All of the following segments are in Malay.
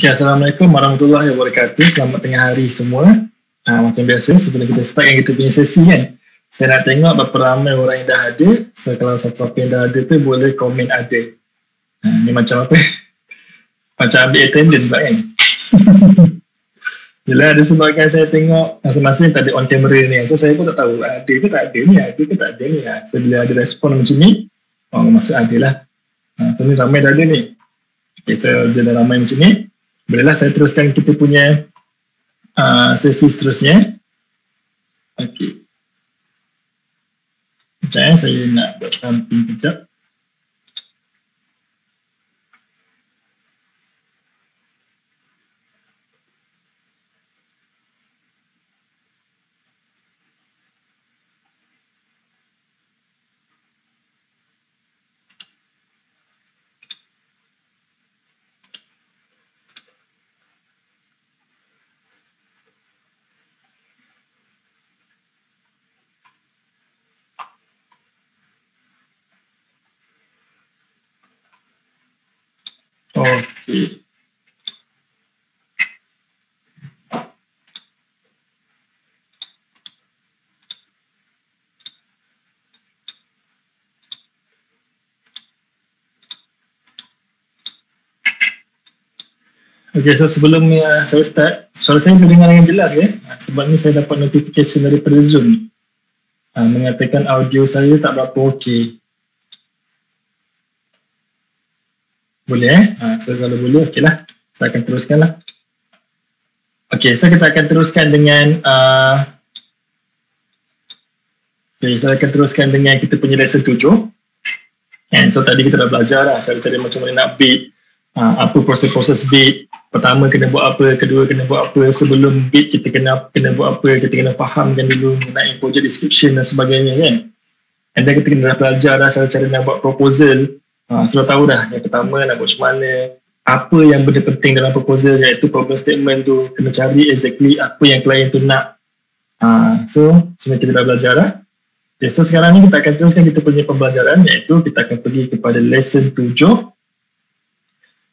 Okay, Assalamualaikum warahmatullahi wabarakatuh. Selamat tengah hari semua. Uh, macam biasa, sebelum kita start yang kita punya sesi kan, saya nak tengok berapa ramai orang yang dah ada. So, kalau siapa-siapa yang dah ada tu, boleh komen ada. Uh, ni macam apa? macam ambil attendance pula kan? Yelah, ada sebabkan saya tengok masing-masing tak ada on camera ni. So, saya pun tak tahu ada ke tak ada ni, ada ke tak ada ni. So, bila ada respon macam ni, oh, masa ada lah. Uh, so, ni ramai dah ada ni. Okay, so dia dah ramai macam ni bolehlah saya teruskan kita punya uh, sesi seterusnya okey Sekejap saya nak buat samping kejap. Okey. Okay, so sebelum uh, saya start, suara saya terdengar dengan jelas ke? Uh, sebab ni saya dapat notification daripada Zoom uh, mengatakan audio saya tak berapa okey. Boleh eh? Ha, so kalau boleh, okey lah. Saya akan teruskan lah. Okey, so kita akan teruskan dengan uh, Okay, saya akan teruskan dengan kita punya lesson tujuh. And so tadi kita dah belajar lah cara-cara macam mana nak bid, uh, apa proses-proses bid, pertama kena buat apa, kedua kena buat apa, sebelum bid kita kena kena buat apa, kita kena fahamkan dulu mengenai project description dan sebagainya kan. And then kita kena dah belajar lah cara-cara nak buat proposal, Ha, sudah tahu dah yang pertama nak buat macam mana apa yang benda penting dalam proposal iaitu problem statement tu. Kena cari exactly apa yang klien tu nak. Ha, so semua kita dah belajar dah? Okay, so sekarang ni kita akan teruskan kita punya pembelajaran iaitu kita akan pergi kepada lesson 7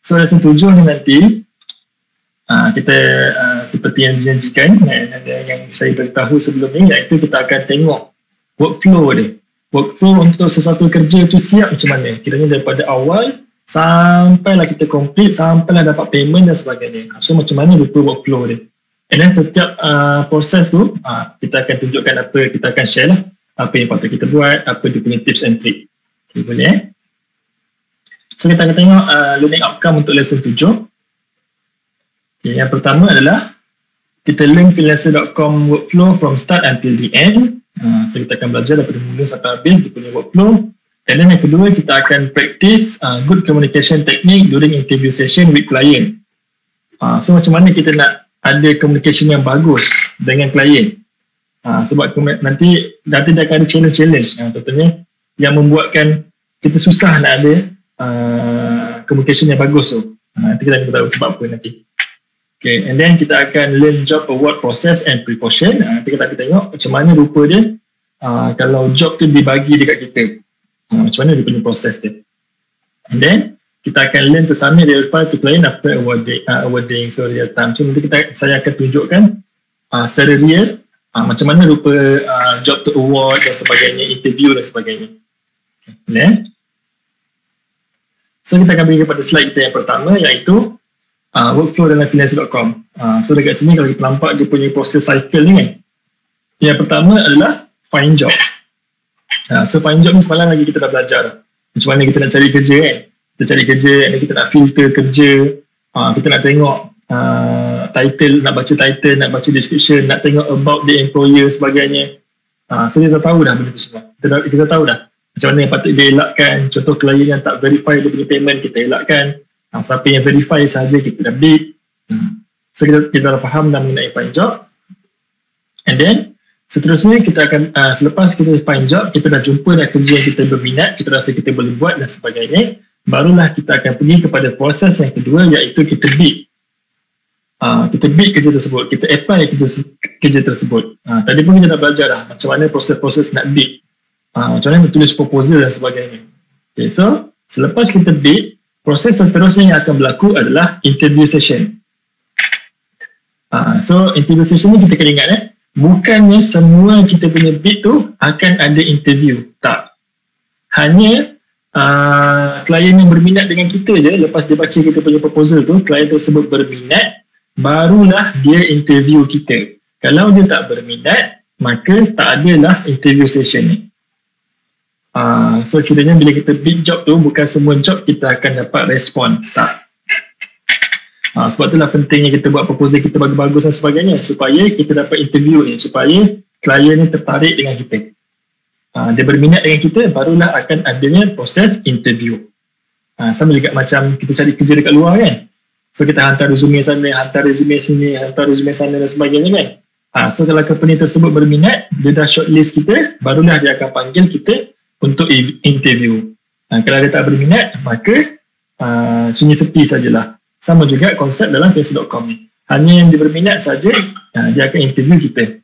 so lesson 7 ni nanti ha, kita uh, seperti yang dijanjikan yang, yang saya beritahu sebelum ni iaitu kita akan tengok workflow dia workflow untuk sesuatu kerja tu siap macam mana? Kiranya daripada awal sampailah kita complete sampailah dapat payment dan sebagainya. So macam mana rupa workflow dia? And then setiap uh, proses tu uh, kita akan tunjukkan apa kita akan share lah. Apa yang patut kita buat apa dia punya tips and trick. Okay, boleh eh? So kita akan tengok uh, learning outcome untuk lesson 7 okay, yang pertama adalah kita link freelancer.com workflow from start until the end Uh, so kita akan belajar daripada mula sampai habis dia punya workflow. And then yang kedua kita akan practice uh, good communication technique during interview session with client. Uh, so macam mana kita nak ada communication yang bagus dengan klien. Uh, sebab nanti nanti dia akan ada challenge-challenge uh, contohnya yang membuatkan kita susah nak ada uh, communication yang bagus tu. Uh, nanti kita akan tahu sebab apa nanti. Okay, and then kita akan learn job award process and precaution. Uh, kita akan tengok macam mana rupa dia uh, kalau job tu dibagi dekat kita. Uh, macam mana dia punya proses dia. And then, kita akan learn to submit real file to client after awarding, uh, awarding so real time. So nanti kita, saya akan tunjukkan uh, secara real uh, macam mana rupa uh, job to award dan sebagainya, interview dan sebagainya. Okay. So kita akan pergi kepada slide kita yang pertama iaitu uh, workflow dalam finance.com. Uh, so dekat sini kalau kita nampak dia punya proses cycle ni kan. Yang pertama adalah find job. Uh, so find job ni semalam lagi kita dah belajar. Macam mana kita nak cari kerja kan. Kita cari kerja, and kita nak filter kerja. Uh, kita nak tengok uh, title, nak baca title, nak baca description, nak tengok about the employer sebagainya. Uh, so kita tahu dah benda tu semua. Kita, dah, kita tahu dah macam mana yang patut dia elakkan. Contoh klien yang tak verify dia punya payment, kita elakkan uh, siapa yang verify saja kita update hmm. so kita, kita dah faham dan mengenai find job. And then seterusnya kita akan uh, selepas kita find job kita dah jumpa dah kerja yang kita berminat kita rasa kita boleh buat dan sebagainya barulah kita akan pergi kepada proses yang kedua iaitu kita bid. Uh, kita bid kerja tersebut kita apply kerja, kerja tersebut. Uh, tadi pun kita dah belajar dah macam mana proses-proses nak bid. Uh, macam mana tulis proposal dan sebagainya. Okay, so selepas kita bid proses seterusnya yang akan berlaku adalah interview session. Uh, so interview session ni kita kena ingat eh, bukannya semua kita punya bid tu akan ada interview. Tak. Hanya uh, klien yang berminat dengan kita je, lepas dia baca kita punya proposal tu, klien tersebut berminat, barulah dia interview kita. Kalau dia tak berminat, maka tak adalah interview session ni. Uh, so kiranya bila kita big job tu bukan semua job kita akan dapat respon. Tak. Uh, sebab itulah pentingnya kita buat proposal kita bagus-bagus dan sebagainya supaya kita dapat interview ni supaya klien ni tertarik dengan kita. Uh, dia berminat dengan kita barulah akan adanya proses interview. Uh, sama juga macam kita cari kerja dekat luar kan. So kita hantar resume sana hantar resume sini hantar resume sana dan sebagainya kan. Uh, so kalau company tersebut berminat dia dah shortlist kita barulah dia akan panggil kita untuk interview. Uh, kalau dia tak berminat, maka uh, sunyi sepi sajalah. Sama juga konsep dalam face.com ni. Hanya yang dia berminat saja, uh, dia akan interview kita.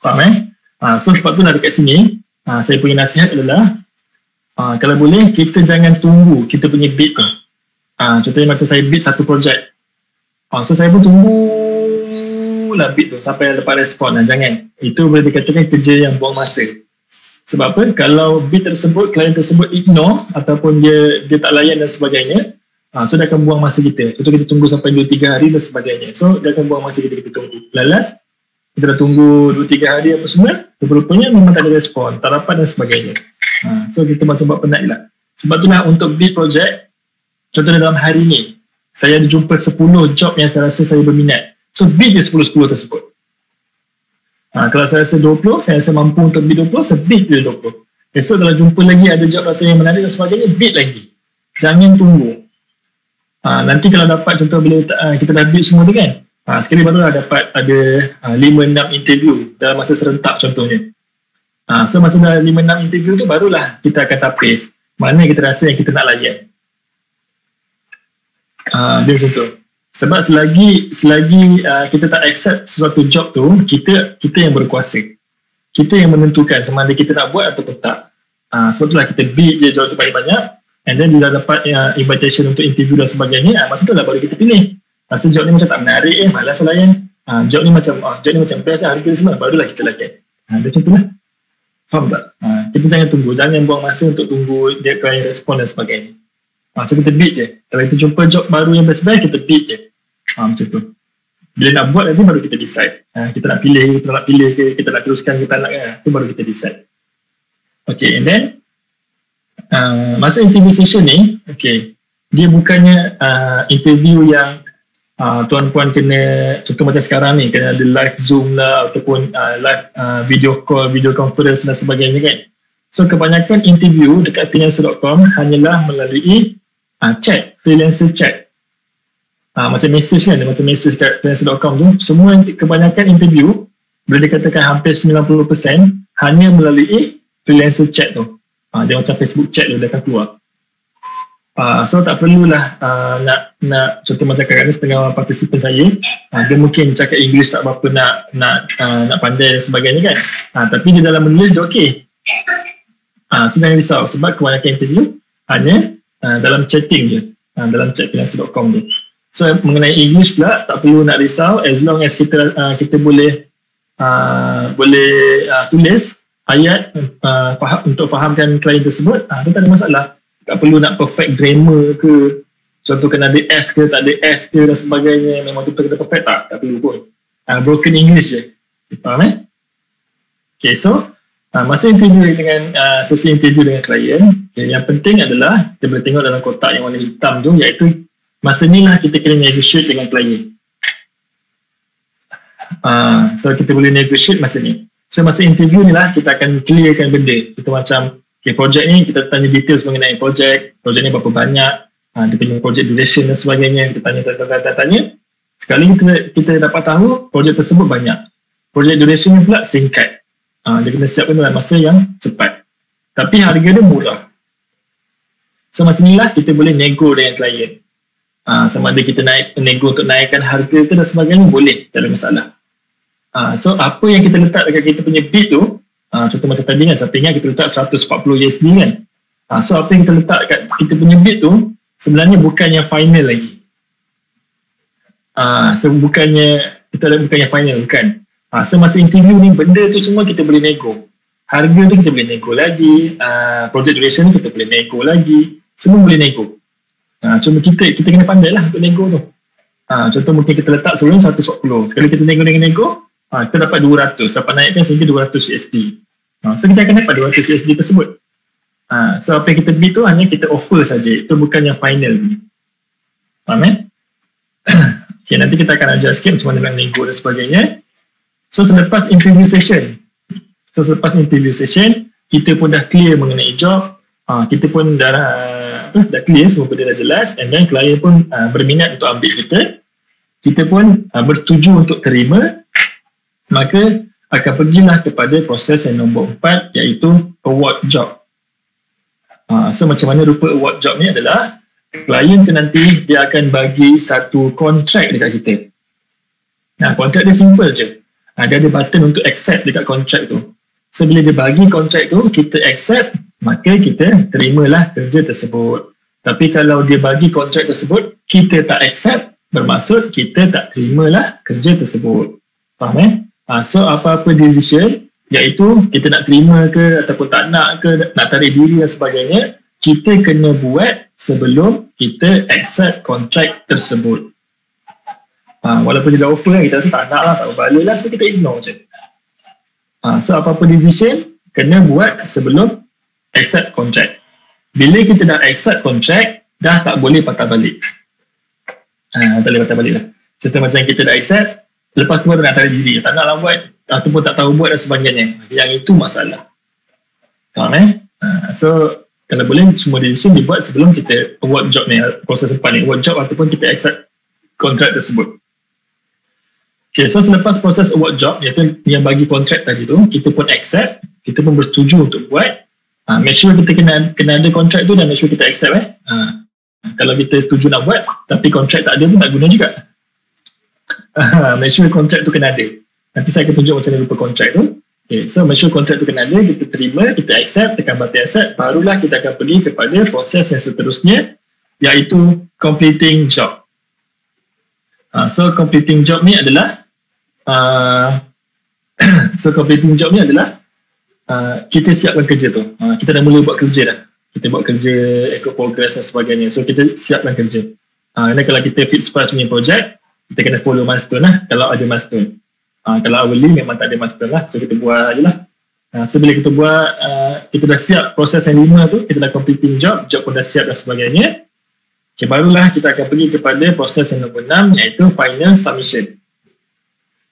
Faham eh? Uh, so sebab tu lah dekat sini, uh, saya punya nasihat adalah uh, kalau boleh, kita jangan tunggu kita punya bid tu. Uh, contohnya macam saya bid satu projek. Uh, so saya pun tunggu lah bid tu sampai dapat respon. Uh, jangan. Itu boleh dikatakan kerja yang buang masa. Sebab apa? Kalau bid tersebut, klien tersebut ignore ataupun dia dia tak layan dan sebagainya, uh, so dia akan buang masa kita. Contoh kita tunggu sampai 2-3 hari dan sebagainya. So dia akan buang masa kita, kita tunggu. Lalas, kita dah tunggu 2-3 hari apa semua, rupanya memang tak ada respon, tak dapat dan sebagainya. Uh, so kita macam buat penat lah. Sebab itulah untuk bid project, contohnya dalam hari ni, saya ada jumpa 10 job yang saya rasa saya berminat. So bid dia 10-10 tersebut. Ha, kalau saya rasa 20, saya rasa mampu untuk bid 20, saya bid je 20. Esok kalau jumpa lagi ada job rasa yang menarik dan sebagainya, bid lagi. Jangan tunggu. Ha, nanti kalau dapat contoh bila uh, kita dah bid semua tu kan, ha, sekali baru dah dapat ada uh, 5-6 interview dalam masa serentak contohnya. Ha, so masa dah 5-6 interview tu barulah kita akan tapis mana kita rasa yang kita nak layan. Ha, dia contoh sebab selagi selagi uh, kita tak accept sesuatu job tu kita kita yang berkuasa. Kita yang menentukan sama ada kita nak buat ataupun tak. Uh, sebab itulah kita bid je job tu banyak-banyak and then bila dapat uh, invitation untuk interview dan sebagainya uh, masa tu lah baru kita pilih. Masa job ni macam tak menarik eh malas layan uh, job ni macam uh, job ni macam best lah harga semua barulah kita layan uh, dia contoh lah. Faham tak? Uh, kita jangan tunggu jangan buang masa untuk tunggu dia klien respon dan sebagainya Ha, so kita bid je. Kalau kita jumpa job baru yang best-best, kita bid je. Ha, macam tu. Bila nak buat nanti baru kita decide. Ha, kita nak pilih, kita nak pilih ke, kita nak teruskan, kita nak, ha, tu baru kita decide. Okay, and then, uh, masa interview session ni, okay, dia bukannya uh, interview yang uh, tuan-puan kena, contoh macam sekarang ni, kena ada live Zoom lah, ataupun uh, live uh, video call, video conference dan sebagainya kan. So, kebanyakan interview dekat freelancer.com hanyalah melalui uh, chat, freelancer chat. Uh, macam message kan, macam message kat freelancer.com tu, semua kebanyakan interview, boleh dikatakan hampir 90% hanya melalui freelancer chat tu. Uh, dia macam Facebook chat tu, dia akan keluar. Uh, so tak perlulah uh, nak nak contoh macam kadang-kadang setengah partisipan saya uh, dia mungkin cakap English tak berapa nak nak uh, nak pandai dan sebagainya kan uh, tapi dia dalam menulis dia okey uh, so jangan risau sebab kebanyakan interview hanya uh, dalam chatting je. Uh, dalam chat finance.com tu. So mengenai English pula tak perlu nak risau as long as kita uh, kita boleh uh, boleh uh, tulis ayat uh, faham, untuk fahamkan klien tersebut uh, tu tak ada masalah. Tak perlu nak perfect grammar ke contoh kena ada S ke tak ada S ke dan sebagainya memang tu kena perfect tak tak perlu pun. Uh, broken English je. Faham eh? Okay, so Uh, masa interview dengan uh, sesi interview dengan klien, okay, yang penting adalah kita boleh tengok dalam kotak yang warna hitam tu iaitu masa ni lah kita kena negotiate dengan klien. Uh, so kita boleh negotiate masa ni. So masa interview ni lah kita akan clearkan benda. Kita macam, okay, projek ni kita tanya details mengenai projek, projek ni berapa banyak, uh, dia punya project duration dan sebagainya, kita tanya, tanya, tanya, tanya. Sekali kita, kita dapat tahu projek tersebut banyak. Projek duration ni pula singkat uh, dia kena siapkan dalam masa yang cepat. Tapi harga dia murah. So masa inilah kita boleh nego dengan klien. Uh, sama ada kita naik nego untuk naikkan harga tu dan sebagainya boleh. Tak ada masalah. Uh, so apa yang kita letak dekat kita punya bid tu uh, contoh macam tadi kan ingat kita letak 140 USD kan. Uh, so apa yang kita letak dekat kita punya bid tu sebenarnya bukan yang final lagi. Uh, so bukannya itu adalah bukan yang final bukan. Ah, uh, so masa interview ni benda tu semua kita boleh nego. Harga tu kita boleh nego lagi, uh, project duration kita boleh nego lagi, semua boleh nego. Ah, uh, cuma kita kita kena pandai lah untuk nego tu. Ah, uh, contoh mungkin kita letak sebelum 140. Sekali kita nego nego nego, ah, uh, kita dapat 200, dapat naikkan sehingga 200 USD. Ah, uh, so kita akan dapat 200 USD tersebut. Ha, so apa yang kita beli tu hanya kita offer saja. Itu bukan yang final ni. Faham eh? okay, nanti kita akan ajar sikit macam mana nak nego dan sebagainya. So selepas interview session. So selepas interview session, kita pun dah clear mengenai job. Ha, kita pun dah uh, dah clear semua benda dah jelas and then klien pun uh, berminat untuk ambil kita. Kita pun uh, bersetuju untuk terima. Maka akan pergilah kepada proses yang nombor empat iaitu award job. Ha, so macam mana rupa award job ni adalah klien tu nanti dia akan bagi satu kontrak dekat kita. Nah, kontrak dia simple je. Ha, dia ada button untuk accept dekat kontrak tu. So bila dia bagi kontrak tu, kita accept, maka kita terimalah kerja tersebut. Tapi kalau dia bagi kontrak tersebut, kita tak accept, bermaksud kita tak terimalah kerja tersebut. Faham eh? Ha, so apa-apa decision iaitu kita nak terima ke ataupun tak nak ke nak tarik diri dan sebagainya kita kena buat sebelum kita accept kontrak tersebut ha, walaupun dia dah offer kan kita rasa tak nak lah tak berbalik lah so kita ignore je ha, so apa-apa decision kena buat sebelum accept kontrak bila kita dah accept kontrak dah tak boleh patah balik ha, tak boleh patah balik lah contoh macam kita dah accept lepas tu nak tarik diri tak nak lah buat ataupun tak tahu buat dan sebagainya. Yang itu masalah. Faham eh? Uh, so, kalau boleh semua decision dibuat sebelum kita award job ni, proses depan ni, award job ataupun kita accept kontrak tersebut. Okay, so selepas proses award job, iaitu yang bagi kontrak tadi tu, kita pun accept, kita pun bersetuju untuk buat. Uh, make sure kita kena kena ada kontrak tu dan make sure kita accept eh. Uh, kalau kita setuju nak buat, tapi kontrak tak ada pun tak guna juga. Uh, make sure kontrak tu kena ada. Nanti saya akan tunjuk macam mana rupa kontrak tu. Okay, so make sure kontrak tu kena ada, kita terima, kita accept, tekan button accept, barulah kita akan pergi kepada proses yang seterusnya iaitu completing job. Uh, so completing job ni adalah uh, so completing job ni adalah uh, kita siapkan kerja tu. Uh, kita dah mula buat kerja dah. Kita buat kerja ikut progress dan sebagainya. So kita siapkan kerja. Uh, kalau kita fit spice punya project, kita kena follow milestone lah kalau ada milestone. Uh, kalau hourly memang tak ada master lah. So kita buat je lah. Uh, so bila kita buat, uh, kita dah siap proses yang lima tu, kita dah completing job, job pun dah siap dan sebagainya. Okay, barulah kita akan pergi kepada proses yang nombor enam iaitu final submission.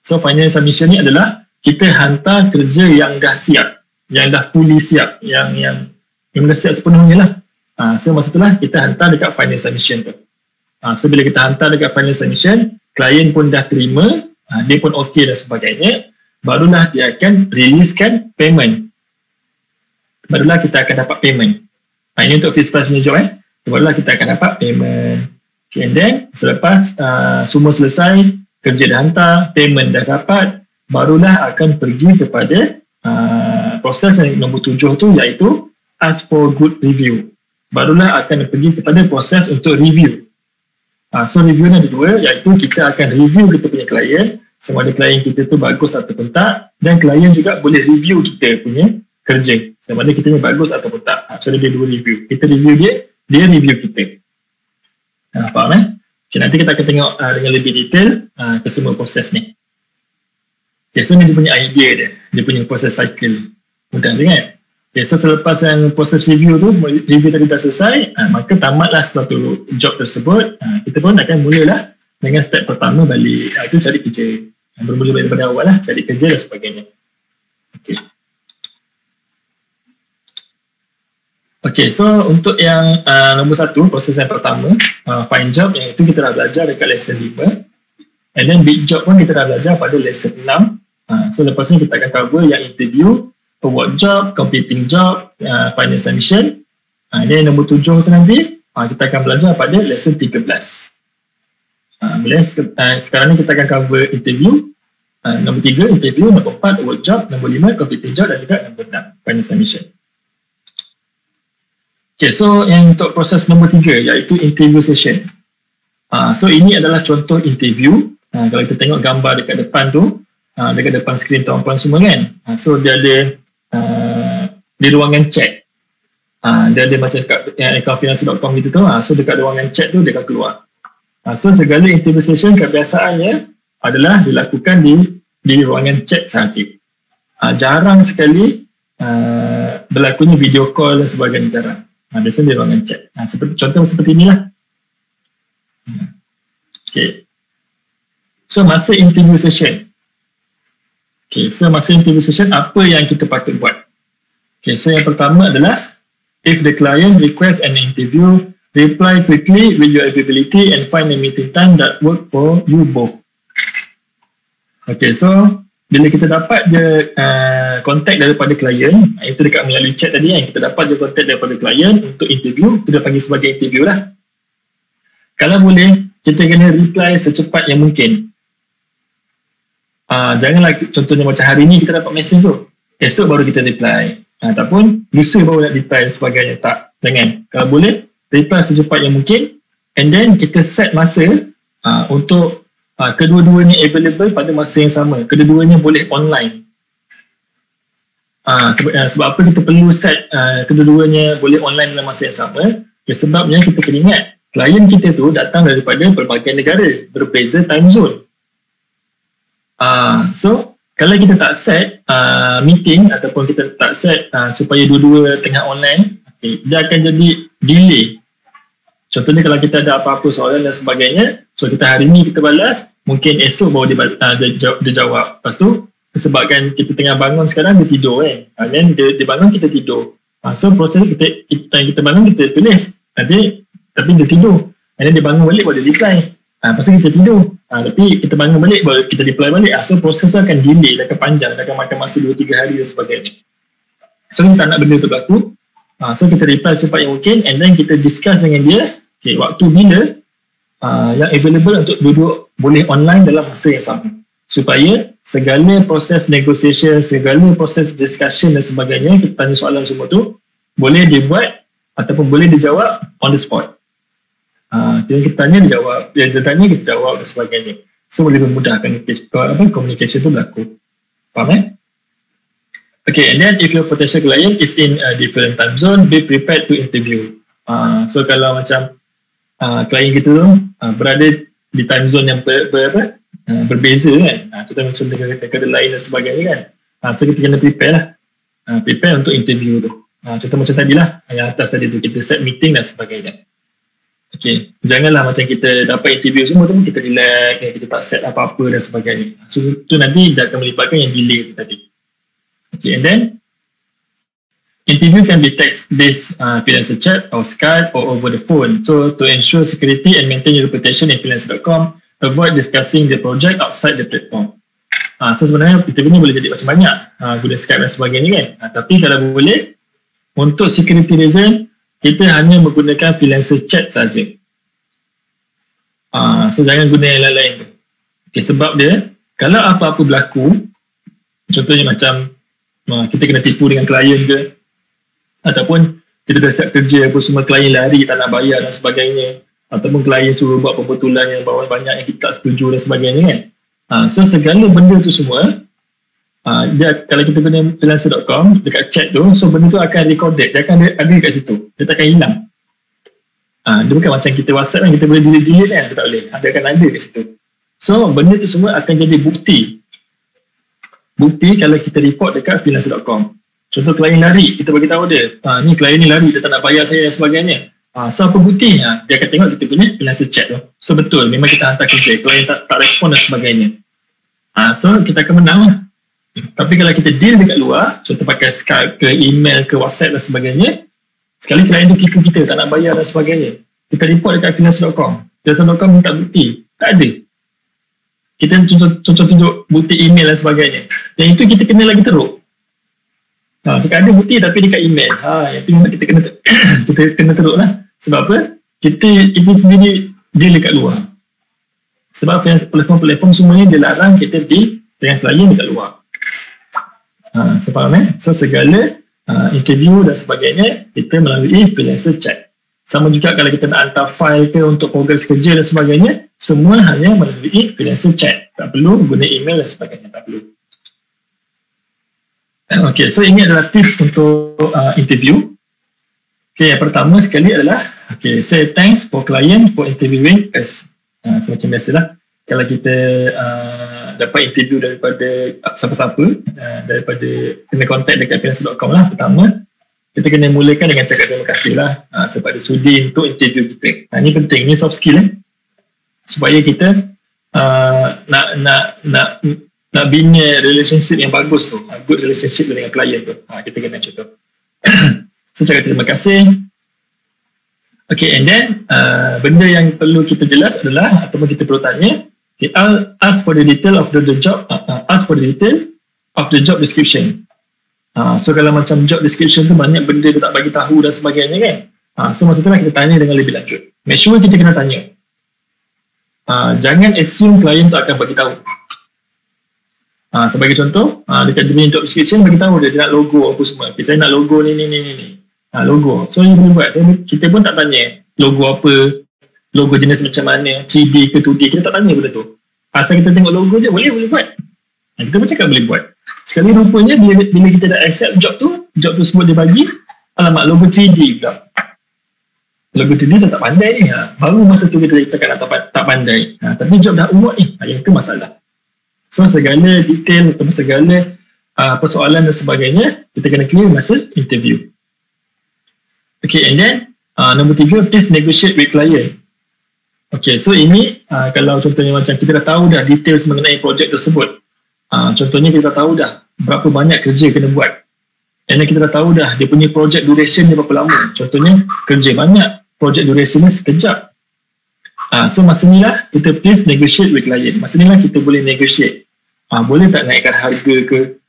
So final submission ni adalah kita hantar kerja yang dah siap, yang dah fully siap, yang yang yang dah siap sepenuhnya lah. Uh, so masa itulah kita hantar dekat final submission tu. Uh, so bila kita hantar dekat final submission, klien pun dah terima ha, dia pun okey dan sebagainya barulah dia akan releasekan payment barulah kita akan dapat payment ha, ini untuk fixed price punya job eh barulah kita akan dapat payment okay, and then selepas uh, semua selesai kerja dah hantar payment dah dapat barulah akan pergi kepada uh, proses yang nombor tujuh tu iaitu ask for good review barulah akan pergi kepada proses untuk review Ha, so review ni ada dua iaitu kita akan review kita punya klien sama ada klien kita tu bagus ataupun tak dan klien juga boleh review kita punya kerja sama ada kita ni bagus ataupun tak. Ha, so dia dua review. Kita review dia, dia review kita. Ha, faham eh? Okay, nanti kita akan tengok uh, dengan lebih detail uh, ke semua proses ni. Okay, so ni dia punya idea dia. Dia punya proses cycle. Mudah je kan? Okay, so selepas yang proses review tu, review tadi dah selesai, ha, maka tamatlah suatu job tersebut. Ha, kita pun akan mulalah dengan step pertama balik, itu cari kerja. Bermula daripada awal lah, cari kerja dan sebagainya. Okay. Okay, so untuk yang uh, nombor satu, proses yang pertama, uh, find job, yang itu kita dah belajar dekat lesson 5. And then big job pun kita dah belajar pada lesson 6. Uh, so lepas ni kita akan cover yang interview, award job, completing job, uh, final submission. Uh, ini nombor tujuh tu nanti uh, kita akan belajar pada lesson 13. Uh, uh, sekarang ni kita akan cover interview. Uh, nombor tiga, interview. Nombor empat, award job. Nombor lima, completing job. Dan juga nombor enam, final submission. Okay, so yang untuk proses nombor tiga iaitu interview session. Uh, so ini adalah contoh interview. Uh, kalau kita tengok gambar dekat depan tu, uh, dekat depan skrin tuan-puan semua kan. Uh, so dia ada uh, di ruangan chat. Uh, dia ada macam kat uh, accountfinance.com gitu tu. Uh, so dekat ruangan chat tu dia akan keluar. Uh, so segala interview session kebiasaannya adalah dilakukan di di ruangan chat sahaja. Uh, jarang sekali uh, berlakunya video call dan sebagainya jarang. Ha, biasanya dia ruangan chat. Ha, seperti, contoh seperti inilah. Hmm. Okay. So masa interview session. Okay, so masa interview session apa yang kita patut buat? Okay, so yang pertama adalah if the client request an interview, reply quickly with your availability and find a meeting time that work for you both. Okay, so bila kita dapat je uh, contact daripada klien itu dekat melalui chat tadi kan kita dapat je contact daripada klien untuk interview tu dia panggil sebagai interview lah. Kalau boleh kita kena reply secepat yang mungkin. Uh, janganlah contohnya macam hari ni kita dapat message tu. Esok baru kita reply. Uh, ataupun lusa baru nak reply sebagainya. Tak jangan. Kalau boleh reply secepat yang mungkin. And then kita set masa uh, untuk uh, kedua-duanya available pada masa yang sama. Kedua-duanya boleh online. Uh, sebab, uh, sebab apa? Kita perlu set uh, kedua-duanya boleh online dalam masa yang sama. Ya, sebabnya kita kena ingat klien kita tu datang daripada berbagai negara berbeza time zone. Uh, so kalau kita tak set uh, meeting ataupun kita tak set uh, supaya dua-dua tengah online okay, dia akan jadi delay Contohnya kalau kita ada apa-apa soalan dan sebagainya, so kita hari ni kita balas, mungkin esok baru dia, uh, dia, jawab, dia jawab. Lepas tu, sebabkan kita tengah bangun sekarang, dia tidur kan. Uh, then dia, dia bangun, kita tidur. Uh, so proses kita, kita, kita bangun, kita tulis. Nanti, tapi dia tidur. And then dia bangun balik, dia reply. Lepas tu kita tidur. Uh, tapi kita bangun balik, baru kita reply balik. Uh, so proses tu akan delay, akan panjang, akan makan masa 2-3 hari dan sebagainya. So kita tak nak benda tu berlaku. Uh, so kita reply secepat yang mungkin and then kita discuss dengan dia okay, waktu bila uh, yang available untuk duduk boleh online dalam masa yang sama. Supaya segala proses negotiation, segala proses discussion dan sebagainya kita tanya soalan semua tu boleh dibuat ataupun boleh dijawab on the spot. Uh, kita tanya dia jawab. Dia, dia tanya kita jawab dan sebagainya. So boleh memudahkan apa, communication tu berlaku. Faham eh? Okay, and then if your potential client is in a different time zone, be prepared to interview. Uh, so kalau macam uh, klien kita tu uh, berada di time zone yang ber, ber, ber, uh, berbeza kan? Uh, kita macam dengan negara lain dan sebagainya kan? Uh, so kita kena prepare lah. Uh, prepare untuk interview tu. Uh, contoh macam tadi lah yang atas tadi tu kita set meeting dan sebagainya. Okay, janganlah macam kita dapat interview semua tu kita relax, kita tak set apa-apa dan sebagainya. So, tu nanti dia akan melibatkan yang delay tu tadi. Okay, and then Interview can be text-based uh, freelancer chat or Skype or over the phone. So to ensure security and maintain your reputation in freelancer.com, avoid discussing the project outside the platform. Uh, so sebenarnya interview ni boleh jadi macam banyak uh, guna Skype dan sebagainya kan. Uh, tapi kalau boleh, untuk security reason, kita hanya menggunakan freelancer chat saja. Uh, so jangan guna yang lain-lain. Okay, sebab dia, kalau apa-apa berlaku, contohnya macam uh, kita kena tipu dengan klien ke, ataupun kita dah siap kerja apa semua klien lari tak nak bayar dan sebagainya. Ataupun klien suruh buat pembetulan yang bawa banyak yang kita tak setuju dan sebagainya kan. Ha, so segala benda tu semua ha, dia, kalau kita guna freelancer.com dekat chat tu so benda tu akan recorded. Dia akan ada, ada kat situ. Dia takkan hilang. Ha, dia bukan macam kita whatsapp kan kita boleh delete-delete kan dia tak boleh. Dia akan ada kat situ. So benda tu semua akan jadi bukti. Bukti kalau kita report dekat freelancer.com Contoh klien lari, kita bagi tahu dia, ha, ni klien ni lari, dia tak nak bayar saya dan sebagainya. Ha, so apa bukti? Ha, dia akan tengok kita punya freelancer chat tu. So betul, memang kita hantar kerja, klien tak, tak respon dan sebagainya. Ha, so kita akan menang lah. Tapi kalau kita deal dekat luar, contoh pakai Skype ke email ke WhatsApp dan sebagainya, sekali klien tu tipu kita, tak nak bayar dan sebagainya. Kita report dekat finance.com. Finance.com minta bukti. Tak ada. Kita tunjuk bukti email dan sebagainya. Yang itu kita kena lagi teruk. Ha, cakap ada bukti tapi dekat email. Ha, yang tu kita kena kita kena teruk lah. Sebab apa? Kita kita sendiri deal dekat luar. Sebab platform-platform semuanya dia larang kita di dengan klien dekat luar. Ha, so faham eh? So segala uh, interview dan sebagainya kita melalui freelancer chat sama juga kalau kita nak hantar file ke untuk progres kerja dan sebagainya semua hanya melalui freelancer chat tak perlu guna email dan sebagainya tak perlu Okay, so ini adalah tips untuk uh, interview. Okay, yang pertama sekali adalah, okay, say thanks for client for interviewing us. Uh, semacam biasalah. Kalau kita uh, dapat interview daripada siapa-siapa, uh, daripada kena contact dekat freelancer.com lah pertama, kita kena mulakan dengan cakap terima kasih lah uh, sebab dia sudi untuk interview kita. Uh, ini penting, ini soft skill eh. Supaya kita uh, nak nak nak nak bina relationship yang bagus tu, good relationship dengan klien tu. Ha, kita kena contoh. so, cakap terima kasih. Okay, and then uh, benda yang perlu kita jelas adalah ataupun kita perlu tanya, okay, I'll ask for the detail of the, the job, uh, uh, ask for the detail of the job description. Uh, so, kalau macam job description tu banyak benda dia tak bagi tahu dan sebagainya kan. Uh, so, masa tu lah kita tanya dengan lebih lanjut. Make sure kita kena tanya. Uh, jangan assume klien tu akan bagi tahu. Ha, sebagai contoh, ha, dekat dia punya job description bagi tahu dia, dia nak logo apa semua. Okay, saya nak logo ni ni ni ni ni. Ha, logo. So yang boleh buat, saya, kita pun tak tanya logo apa, logo jenis macam mana, 3D ke 2D, kita tak tanya benda tu. Asal kita tengok logo je, boleh boleh buat. Ha, kita pun cakap boleh buat. Sekali rupanya bila, bila kita dah accept job tu, job tu sebut dia bagi, alamak logo 3D pula. Logo 3D saya tak pandai ni. Ha. Baru masa tu kita cakap tak, tak pandai. Ha, tapi job dah umur ni, ha, yang itu masalah. So segala detail atau segala uh, persoalan dan sebagainya kita kena clear masa interview. Okay and then uh, nombor tiga please negotiate with client. Okay so ini uh, kalau contohnya macam kita dah tahu dah details mengenai projek tersebut. Uh, contohnya kita dah tahu dah berapa banyak kerja kena buat. And then kita dah tahu dah dia punya project duration dia berapa lama. Contohnya kerja banyak, project duration ni sekejap. Uh, so masa ni lah kita please negotiate with client. Masa ni lah kita boleh negotiate. Ha, boleh tak naikkan harga ke?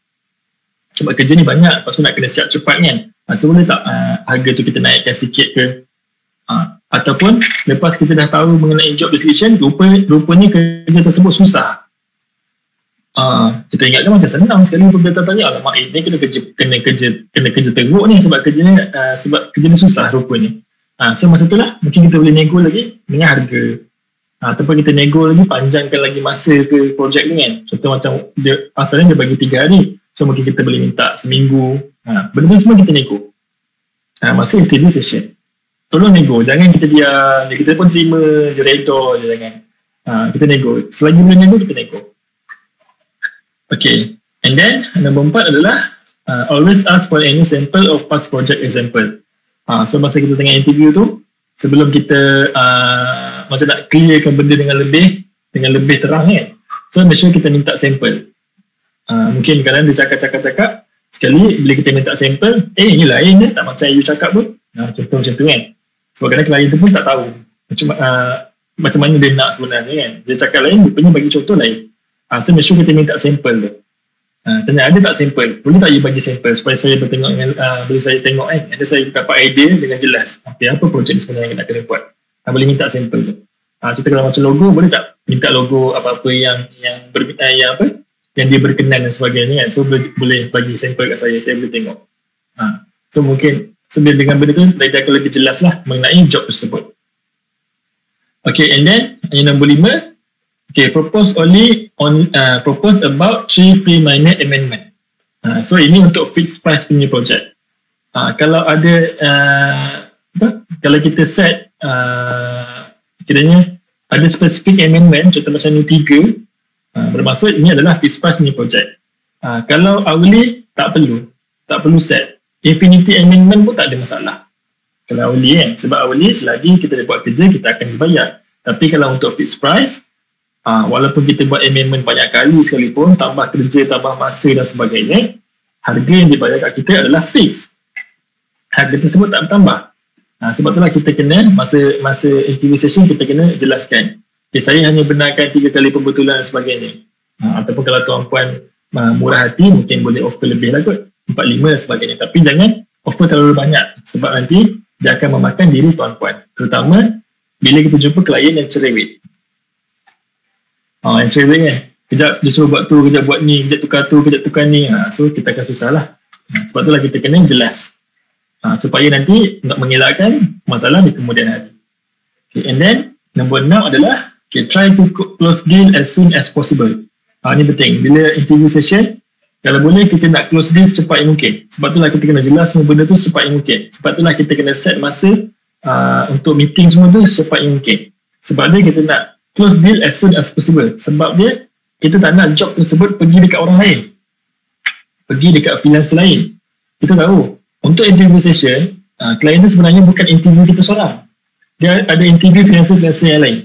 Sebab kerja ni banyak lepas tu nak kena siap cepat kan? Ha, so boleh tak ha, harga tu kita naikkan sikit ke? Ha, ataupun lepas kita dah tahu mengenai job description rupa, rupanya kerja tersebut susah. Uh, kita ingatkan macam senang sekali pun kita tanya alamak ini kena kerja kena kerja kena kerja teruk ni sebab kerja ni uh, sebab kerja ni susah rupanya uh, so masa tu lah mungkin kita boleh nego lagi dengan harga. Ha, ataupun kita nego lagi panjangkan lagi masa ke projek ni kan. Contoh macam dia asalnya dia bagi tiga hari so mungkin kita boleh minta seminggu. Ha, benda tu semua kita nego. Ha, masa interview session. Tolong nego jangan kita dia kita pun terima je redor je jangan. Ha, kita nego. Selagi boleh nego kita nego. Okay. And then nombor empat adalah uh, always ask for any sample of past project example ha, so masa kita tengah interview tu sebelum kita uh, macam nak clearkan benda dengan lebih dengan lebih terang kan so make sure kita minta sampel. Uh, mungkin kadang dia cakap-cakap-cakap sekali bila kita minta sampel eh ini lain je tak macam you cakap pun. Uh, contoh macam tu kan. Sebab kadang klien tu pun tak tahu macam uh, macam mana dia nak sebenarnya kan. Dia cakap lain dia punya bagi contoh lain. Uh, so make sure kita minta sampel tu Tanya ada tak sampel? Boleh tak you bagi sampel supaya saya bertengok dengan, uh, boleh saya tengok kan? Ada saya dapat idea dengan jelas. Okay, apa projek sebenarnya yang nak kena buat? Uh, boleh minta sampel tu. Uh, kita kalau macam logo, boleh tak minta logo apa-apa yang yang, ber, uh, yang apa? Yang dia berkenan dan sebagainya kan? So boleh, boleh bagi sampel kat saya, saya boleh tengok. Uh, so mungkin sebelum dengan benda tu, dia akan lebih jelas lah mengenai job tersebut. Okay, and then yang nombor lima, Okay, propose only on uh, propose about three pre-minor amendment. Uh, so ini untuk fixed price punya project. Uh, kalau ada uh, apa? Kalau kita set uh, kiranya ada specific amendment contoh macam ni tiga uh, bermaksud ini adalah fixed price punya project. Uh, kalau hourly tak perlu tak perlu set. Infinity amendment pun tak ada masalah. Kalau hourly kan sebab hourly selagi kita buat kerja kita akan dibayar. Tapi kalau untuk fixed price ha, walaupun kita buat amendment banyak kali sekalipun tambah kerja, tambah masa dan sebagainya harga yang dibayar kat kita adalah fix harga tersebut tak bertambah. Ha, sebab itulah kita kena masa masa interview session kita kena jelaskan. Okay, saya hanya benarkan tiga kali pembetulan dan sebagainya. Ha, ataupun kalau tuan-puan ha, murah hati mungkin boleh offer lebih lah kot. Empat lima dan sebagainya. Tapi jangan offer terlalu banyak. Sebab nanti dia akan memakan diri tuan-puan. Terutama bila kita jumpa klien yang cerewet Ha, yang saya kan. Kejap dia suruh buat tu, kejap buat ni, kejap tukar tu, kejap tukar ni. Ha, so kita akan susah lah. sebab itulah kita kena jelas. Uh, supaya nanti nak mengelakkan masalah di kemudian hari. Okay, and then number enam adalah okay, try to close deal as soon as possible. Uh, ni penting. Bila interview session kalau boleh kita nak close deal secepat yang mungkin. Sebab itulah kita kena jelas semua benda tu secepat yang mungkin. Sebab itulah kita kena set masa uh, untuk meeting semua tu secepat yang mungkin. Sebab dia kita nak close deal as soon as possible. Sebab dia kita tak nak job tersebut pergi dekat orang lain. Pergi dekat freelance lain. Kita tahu untuk interview session uh, klien tu sebenarnya bukan interview kita seorang. Dia ada interview freelancer-freelancer yang lain.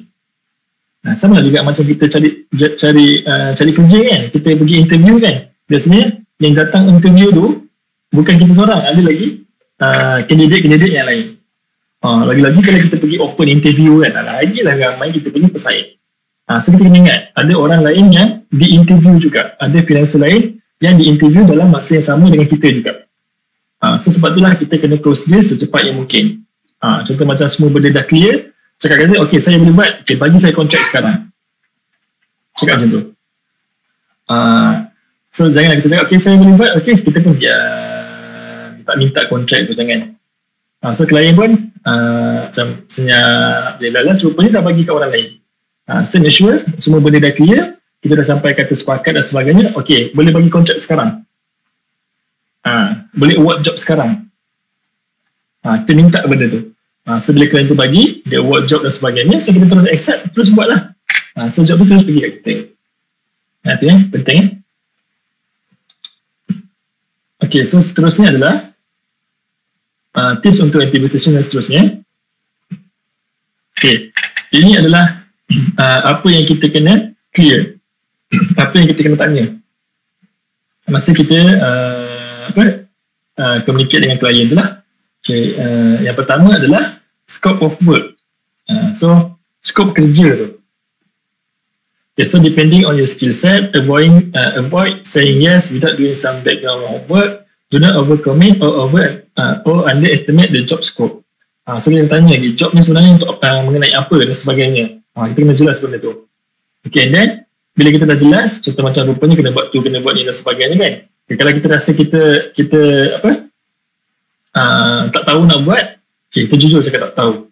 Nah, sama juga macam kita cari cari uh, cari kerja kan. Kita pergi interview kan. Biasanya yang datang interview tu bukan kita seorang. Ada lagi uh, kandidat-kandidat yang lain uh, lagi-lagi kalau kita pergi open interview kan lagi lah ramai kita punya pesaing. Uh, so kita kena ingat ada orang lain yang di interview juga. Ada freelancer lain yang di interview dalam masa yang sama dengan kita juga. Uh, so sebab itulah kita kena close dia secepat yang mungkin. Uh, contoh macam semua benda dah clear cakap dengan saya ok saya boleh buat. Okay, bagi saya kontrak sekarang. Cakap macam tu. Uh, So janganlah kita cakap, okay saya boleh buat, okay kita pun ya, tak minta kontrak tu jangan. Uh, so klien pun uh, macam senyap, dia lalas rupanya dah bagi ke orang lain. Uh, so make sure semua benda dah clear, kita dah sampai kata sepakat dan sebagainya, okay boleh bagi kontrak sekarang. Uh, boleh award job sekarang. Uh, kita minta benda tu. Uh, so bila klien tu bagi, dia award job dan sebagainya, so kita terus accept, terus buatlah. Uh, so job tu terus pergi kat kita. Nah, tu ya, penting ya. Okay, so seterusnya adalah uh, tips untuk activation dan seterusnya. Okay, ini adalah uh, apa yang kita kena clear. apa yang kita kena tanya. Masa kita uh, apa, uh, communicate dengan klien tu lah. Okay, uh, yang pertama adalah scope of work. Uh, so, scope kerja tu. Okay, so depending on your skill set, avoid uh, avoid saying yes without doing some background work. Do not overcommit or over uh, or underestimate the job scope. Uh, so dia tanya lagi, job ni sebenarnya untuk uh, mengenai apa dan sebagainya. Uh, kita kena jelas benda tu. Okay, and then bila kita dah jelas, contoh macam rupanya kena buat tu, kena buat ni dan sebagainya kan. Okay, kalau kita rasa kita kita apa uh, tak tahu nak buat, okay, kita jujur cakap tak tahu.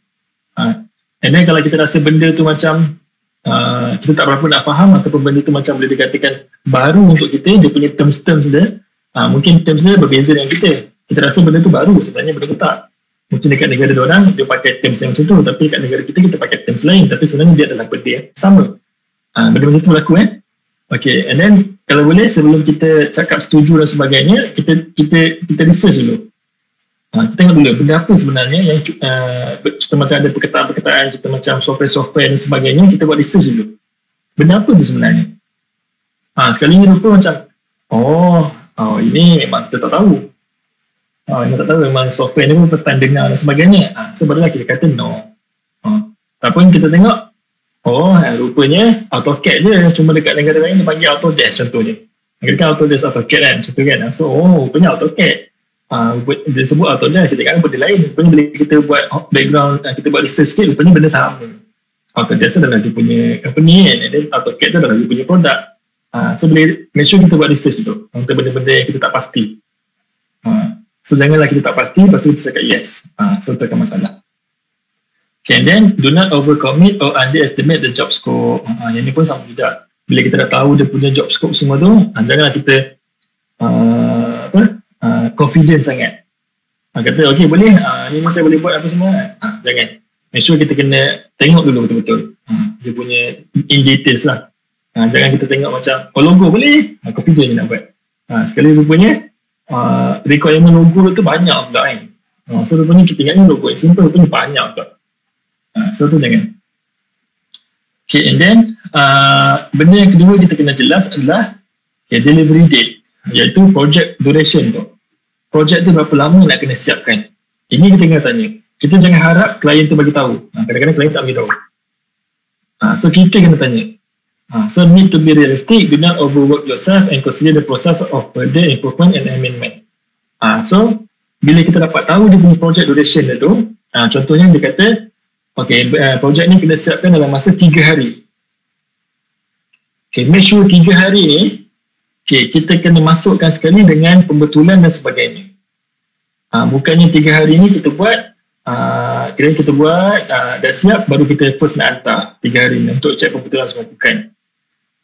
Uh, and then kalau kita rasa benda tu macam uh, kita tak berapa nak faham ataupun benda tu macam boleh dikatakan baru untuk kita dia punya terms-terms dia uh, mungkin terms dia berbeza dengan kita. Kita rasa benda tu baru sebenarnya benda tu tak. Mungkin dekat negara orang dia pakai terms yang macam tu tapi dekat negara kita kita pakai terms lain tapi sebenarnya dia adalah benda yang sama. Uh, benda macam tu berlaku eh? Okay, and then kalau boleh sebelum kita cakap setuju dan sebagainya, kita kita kita research dulu. Ha, kita tengok dulu benda apa sebenarnya yang uh, kita macam ada perkataan-perkataan kita macam software-software dan sebagainya kita buat research dulu. Benda apa tu sebenarnya? Ha, sekali ni lupa macam oh, oh ini memang kita tak tahu. Oh, ini tak tahu memang software ni pun first time dengar dan sebagainya. Ha, sebenarnya kita kata no. Ha, tapi kita tengok oh rupanya AutoCAD je. Cuma dekat negara lain dia panggil Autodesk contohnya. Kita kan Autodesk AutoCAD kan contoh kan. So oh rupanya AutoCAD. Uh, dia sebut dia kita kan benda lain. Rupanya bila kita buat background kita buat research sikit rupanya benda sama. Atau dia adalah dia punya company kan then AutoCAD tu adalah dia punya produk uh, so boleh make sure kita buat research tu untuk benda-benda yang kita tak pasti uh, so janganlah kita tak pasti lepas tu kita cakap yes uh, so tu akan masalah okay and then do not overcommit or underestimate the job scope uh, yang ni pun sama juga bila kita dah tahu dia punya job scope semua tu uh, janganlah kita uh, apa uh, confident sangat. Uh, kata, okay boleh, uh, ni saya boleh buat apa semua. Uh, jangan. Make sure kita kena tengok dulu betul-betul. Uh, dia punya in details lah. Uh, jangan kita tengok macam, oh logo boleh, uh, confident je nak buat. Uh, sekali rupanya, uh, requirement logo tu banyak pula kan. Uh, so rupanya kita ingat ni logo yang simple rupanya banyak pula. Uh, so tu jangan. Okay, and then uh, benda yang kedua kita kena jelas adalah okay, delivery date iaitu project duration tu. Project tu berapa lama nak kena siapkan. Ini kita kena tanya. Kita jangan harap klien tu bagi tahu. Ha, kadang-kadang klien tak bagi tahu. Ha, so kita kena tanya. Ha, so need to be realistic, do not overwork yourself and consider the process of further improvement and amendment. Ha, so bila kita dapat tahu dia punya project duration dia tu, ha, contohnya dia kata, okay, uh, project ni kena siapkan dalam masa 3 hari. Okay, make sure 3 hari ni okay, kita kena masukkan sekali dengan pembetulan dan sebagainya. Uh, bukannya tiga hari ni kita buat, uh, kira kita buat, uh, dah siap, baru kita first nak hantar tiga hari ni untuk cek pembetulan semua. Bukan.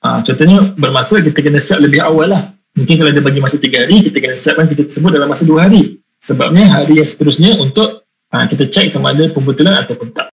Uh, contohnya bermaksud kita kena siap lebih awal lah. Mungkin kalau dia bagi masa tiga hari, kita kena siapkan kita tersebut dalam masa dua hari. Sebabnya hari yang seterusnya untuk uh, kita cek sama ada pembetulan ataupun tak.